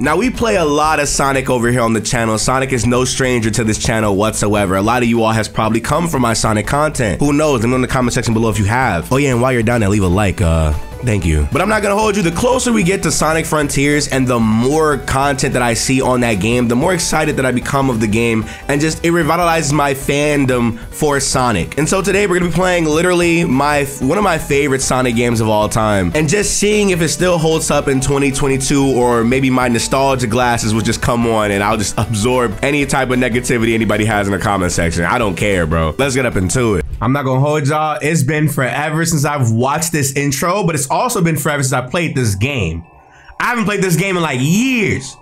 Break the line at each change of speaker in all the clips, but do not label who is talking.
Now we play a lot of Sonic over here on the channel. Sonic is no stranger to this channel whatsoever. A lot of you all has probably come from my Sonic content. Who knows? Let me know in the comment section below if you have. Oh yeah, and while you're down there, leave a like. Uh, Thank you. But I'm not gonna hold you. The closer we get to Sonic Frontiers and the more content that I see on that game, the more excited that I become of the game and just it revitalizes my fandom for Sonic. And so today we're gonna be playing literally my one of my favorite Sonic games of all time and just seeing if it still holds up in 2022 or maybe my nostalgia glasses will just come on and I'll just absorb any type of negativity anybody has in the comment section. I don't care, bro. Let's get up into it. I'm not gonna hold y'all. It's been forever since I've watched this intro, but it's also been forever since I played this game. I haven't played this game in like years.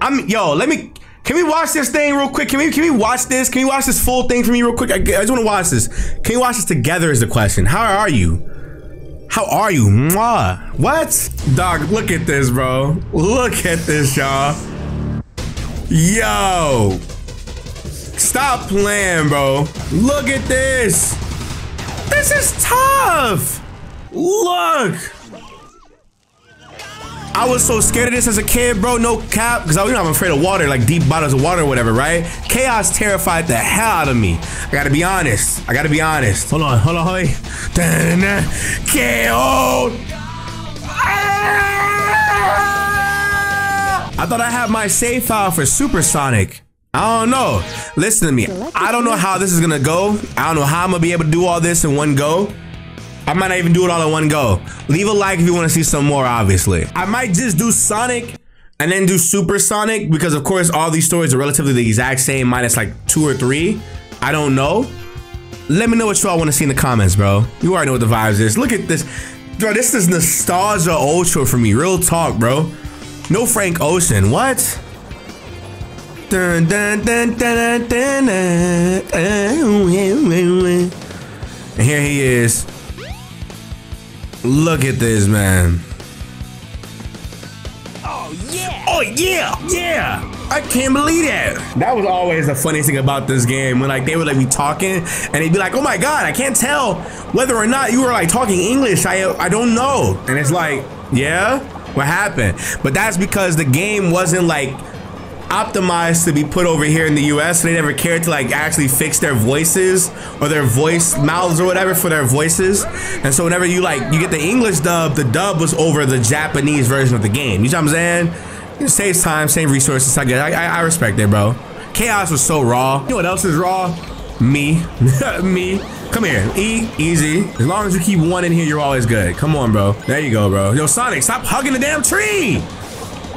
I'm yo, let me can we watch this thing real quick? Can we can we watch this? Can we watch this full thing for me real quick? I, I just want to watch this. Can we watch this together is the question. How are you? How are you? Mwah. What? Dog, look at this, bro. Look at this, y'all. Yo. Stop playing, bro. Look at this. This is tough. Look. I was so scared of this as a kid, bro. No cap, because I was, you know, I'm afraid of water, like deep bottles of water or whatever, right? Chaos terrified the hell out of me. I gotta be honest. I gotta be honest. Hold on, hold on, hold on. KO. I thought I had my save file for Supersonic. I don't know. Listen to me. I don't know how this is gonna go. I don't know how I'm gonna be able to do all this in one go. I might not even do it all in one go. Leave a like if you want to see some more, obviously. I might just do Sonic and then do Supersonic because of course all these stories are relatively the exact same minus like two or three. I don't know. Let me know what y'all want to see in the comments, bro. You already know what the vibes is. Look at this. Bro, this is nostalgia ultra for me. Real talk, bro. No Frank Ocean. What? And here he is. Look at this, man.
Oh yeah!
Oh yeah, yeah! I can't believe that. That was always the funniest thing about this game when like they would like be talking and they'd be like, "Oh my god, I can't tell whether or not you were like talking English. I I don't know." And it's like, "Yeah, what happened?" But that's because the game wasn't like optimized to be put over here in the US. They never cared to like actually fix their voices or their voice mouths or whatever for their voices. And so whenever you like you get the English dub, the dub was over the Japanese version of the game. You know what I'm saying? It saves time, same resources. I get. I, I, I respect it, bro. Chaos was so raw. You know what else is raw? Me, me. Come here, E, easy. As long as you keep one in here, you're always good. Come on, bro. There you go, bro. Yo, Sonic, stop hugging the damn tree.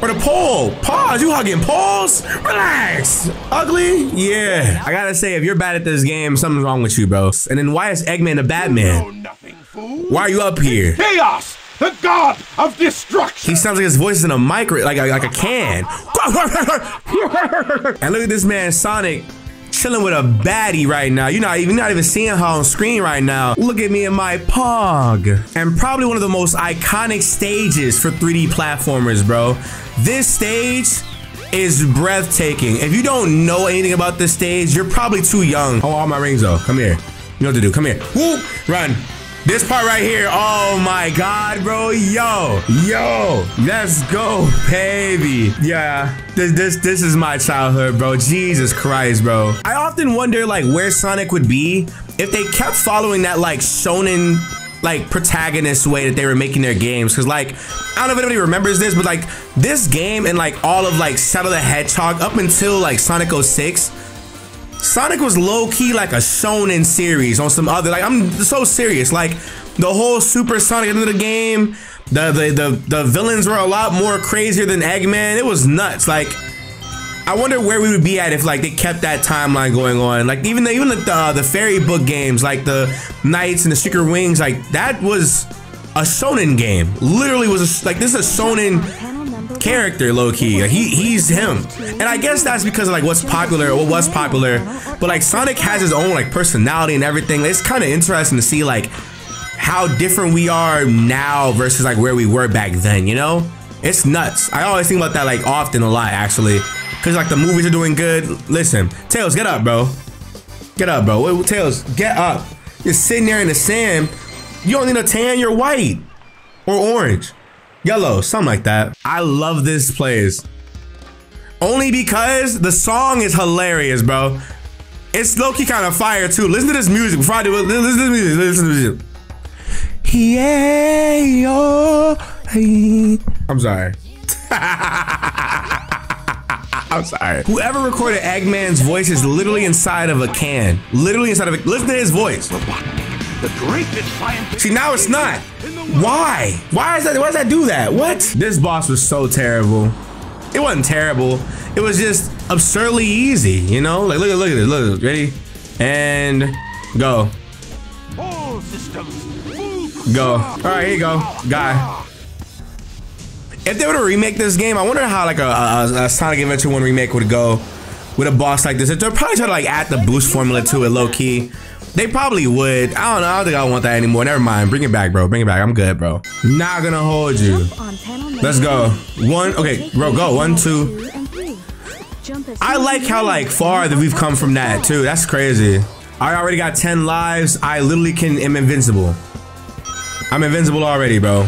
Or the pole. Pause. You hugging poles? Relax. Ugly? Yeah. I gotta say, if you're bad at this game, something's wrong with you, bro. And then why is Eggman a Batman?
nothing, fool.
Why are you up here?
Chaos, the god of destruction.
He sounds like his voice is in a micro, like a, like a can. and look at this man, Sonic, chilling with a baddie right now. You're not even not even seeing her on screen right now. Look at me in my Pog. And probably one of the most iconic stages for 3D platformers, bro. This stage is breathtaking. If you don't know anything about this stage, you're probably too young. Oh, all my rings though. Come here. You know what to do. Come here. Whoop. Run. This part right here, oh my god, bro, yo, yo, let's go, baby. Yeah, this this this is my childhood, bro. Jesus Christ, bro. I often wonder like where Sonic would be if they kept following that like shonen like protagonist way that they were making their games. Because like i don't know if anybody remembers this but like this game and like all of like Shadow the Hedgehog up until like Sonic 06 Sonic was low key like a shonen series on some other like I'm so serious. Like the whole Super Sonic into the game the, the the the villains were a lot more crazier than Eggman. It was nuts. Like I wonder where we would be at if like they kept that timeline going on like even the even the uh, the fairy book games like the Knights and the Secret Rings like that was a shonen game literally was a, like this is a shonen character low key. Like, he he's him. And I guess that's because of like what's popular or what was popular. But like Sonic has his own like personality and everything. It's kind of interesting to see like how different we are now versus like where we were back then, you know? It's nuts. I always think about that like often a lot actually. Cause like the movies are doing good. Listen, Tails, get up, bro. Get up, bro. Tails, get up. You're sitting there in the sand. You don't need a tan, you're white. Or orange. Yellow, something like that. I love this place. Only because the song is hilarious, bro. It's low-key kind of fire too. Listen to this music before I do it. Listen to this music. Listen to this music. Yeah, yo, hey. I'm sorry. I'm sorry. Whoever recorded Eggman's voice is literally inside of a can. Literally inside of a. Listen to his voice. See, now it's not. Why? Why is that? Why does that do that? What? This boss was so terrible. It wasn't terrible. It was just absurdly easy, you know? Like, look at, look at this. Look at this. Ready? And go. Go. All right, here you go. Guy. If they were to remake this game, I wonder how like a, a, a Sonic Adventure 1 remake would go with a boss like this. If they're probably trying to like add the boost formula to it low key. They probably would. I don't know. I don't think I want that anymore. Never mind. Bring it back, bro. Bring it back. I'm good, bro. Not gonna hold you. Let's go. One. Okay, bro. Go. One, two. I like how like far that we've come from that too. That's crazy. I already got 10 lives. I literally can am invincible. I'm invincible already, bro.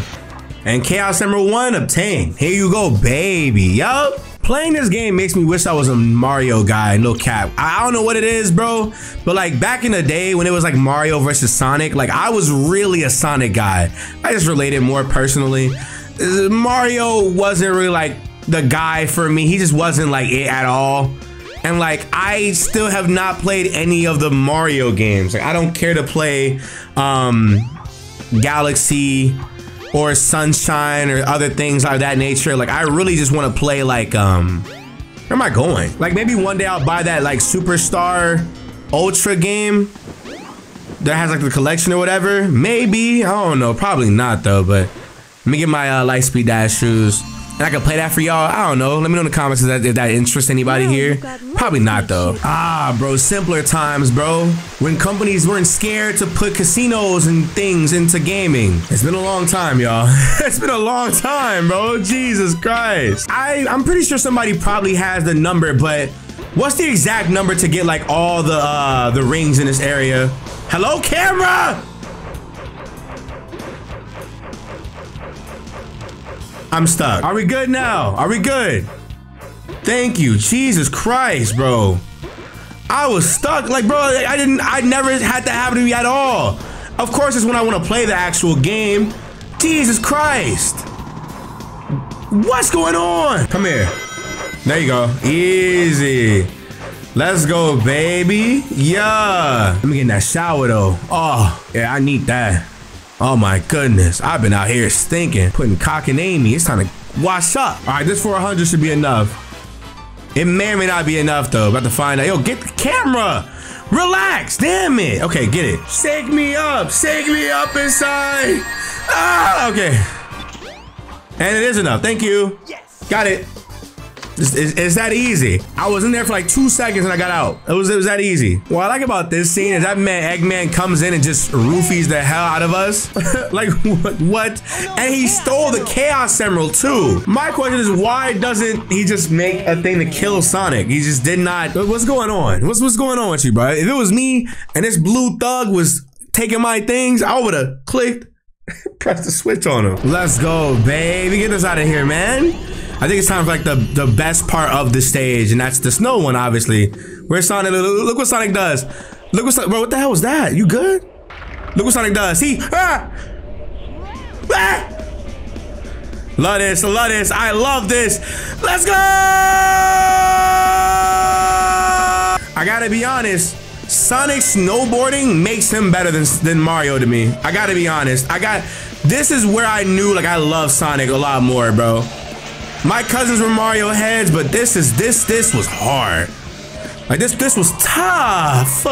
And Chaos Emerald 1 obtained. Here you go, baby. Yup. Playing this game makes me wish I was a Mario guy, no cap. I don't know what it is, bro, but like back in the day when it was like Mario versus Sonic, like I was really a Sonic guy. I just related more personally. Mario wasn't really like the guy for me. He just wasn't like it at all. And like I still have not played any of the Mario games. Like I don't care to play um Galaxy or Sunshine or other things like that nature. Like I really just want to play like um where am I going? Like maybe one day I'll buy that like Superstar Ultra game that has like the collection or whatever. Maybe. I don't know. Probably not though, but let me get my uh, Lightspeed Dash shoes. And I can play that for y'all. I don't know. Let me know in the comments if that, if that interests anybody here. Probably not though. Ah, bro, simpler times, bro. When companies weren't scared to put casinos and things into gaming. It's been a long time, y'all. it's been a long time, bro. Jesus Christ. I I'm pretty sure somebody probably has the number, but what's the exact number to get like all the uh the rings in this area? Hello, camera. I'm stuck. Are we good now? Are we good? Thank you. Jesus Christ, bro. I was stuck. Like, bro, I didn't, I never had that happen to me at all. Of course, it's when I want to play the actual game. Jesus Christ. What's going on? Come here. There you go. Easy. Let's go, baby. Yeah. Let me get in that shower, though. Oh, yeah, I need that. Oh my goodness, I've been out here stinking, putting cock and Amy. It's time to wash up. All right, this 400 should be enough. It may or may not be enough though. About to find out. Yo, get the camera. Relax, damn it. Okay, get it. Shake me up, shake me up inside. Ah, okay. And it is enough. Thank you.
Yes.
Got it. It's, it's, that easy. I was in there for like two seconds and I got out. It was it was that easy. What I like about this scene is that man Eggman comes in and just roofies the hell out of us. like what, what? And he stole the Chaos Emerald too. My question is why doesn't he just make a thing to kill Sonic? He just did not. What's going on? What's what's going on with you, bro? If it was me and this blue thug was taking my things, I would have clicked pressed the switch on him. Let's go, baby. Get us out of here, man. I think it's time for like the, the best part of the stage, and that's the snow one, obviously. Where's Sonic? Look what Sonic does. Look what bro, what the hell was that? You good? Look what Sonic does. He, ah! Ah! Love this, love this. I love this. Let's go! I gotta be honest. Sonic snowboarding makes him better than, than Mario to me. I gotta be honest. I got, this is where I knew like I love Sonic a lot more, bro. My cousins were Mario heads, but this is, this, this was hard. Like this, this was tough.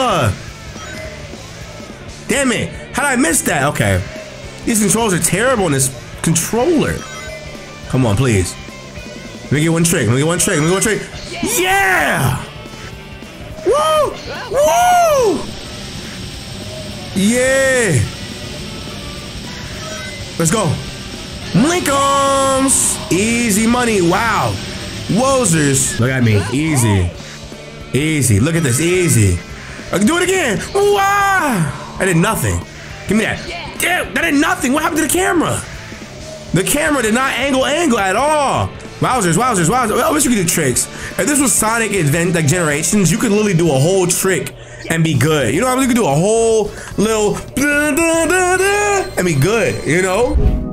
Damn it. How did I miss that? Okay. These controls are terrible in this controller. Come on, please. Let me get one trick. Let me get one trick. Let me get one trick. Yeah! Woo! Woo! Yeah! Let's go. Linkums! Easy money. Wow. Wozers. Look at me. Easy. Easy. Look at this. Easy. I can do it again. Wow! I did nothing. Give me that. Damn, that did nothing. What happened to the camera? The camera did not angle angle at all. Wowzers, wowzers, wowzers. I wish you could do tricks. If this was Sonic Advent like Generations, you could literally do a whole trick and be good. You know, I mean, you could do a whole little and be good, you know?